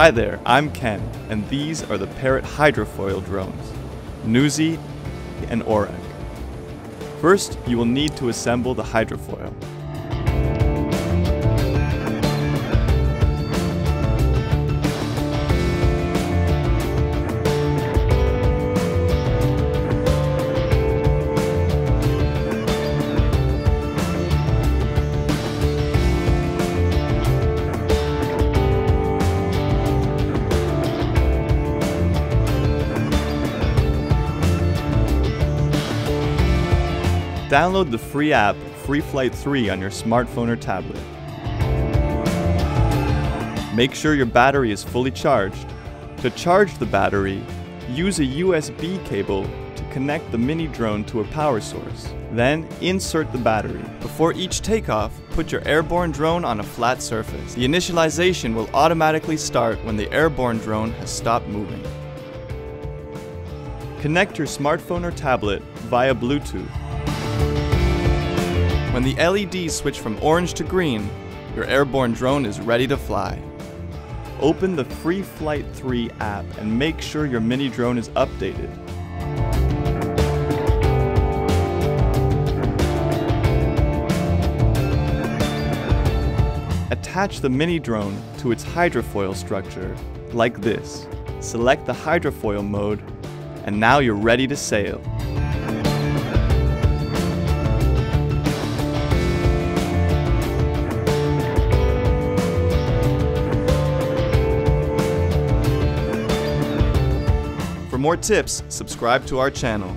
Hi there, I'm Ken, and these are the Parrot hydrofoil drones, NewZ and Orak. First, you will need to assemble the hydrofoil. Download the free app FreeFlight 3 on your smartphone or tablet. Make sure your battery is fully charged. To charge the battery, use a USB cable to connect the mini drone to a power source. Then insert the battery. Before each takeoff, put your airborne drone on a flat surface. The initialization will automatically start when the airborne drone has stopped moving. Connect your smartphone or tablet via Bluetooth. When the LEDs switch from orange to green, your airborne drone is ready to fly. Open the Free Flight 3 app and make sure your mini drone is updated. Attach the mini drone to its hydrofoil structure, like this. Select the hydrofoil mode, and now you're ready to sail. More tips, subscribe to our channel.